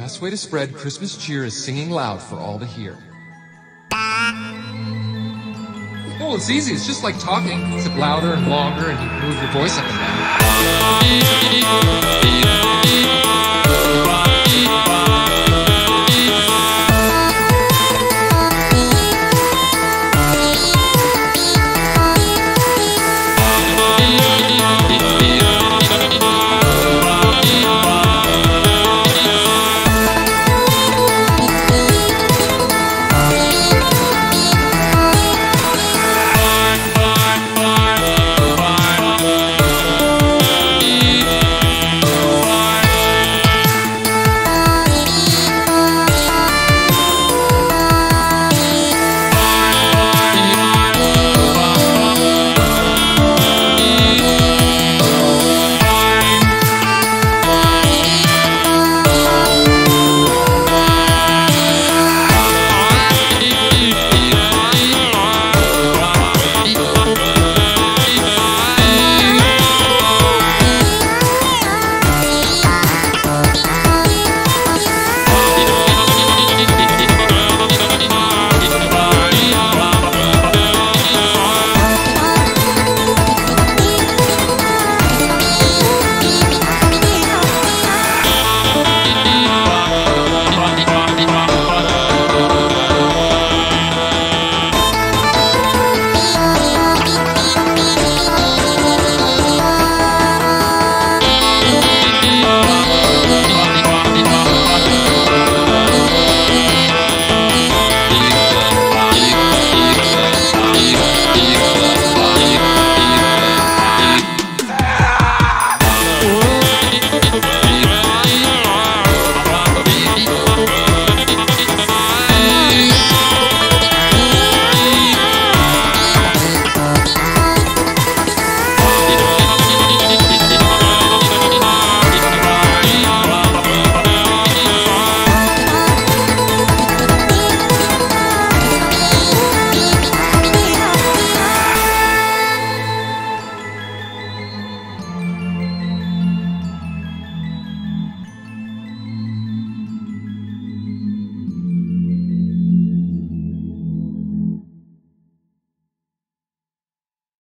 Best way to spread Christmas cheer is singing loud for all to hear. Oh, it's easy. It's just like talking, except louder and longer, and you move your voice up and down.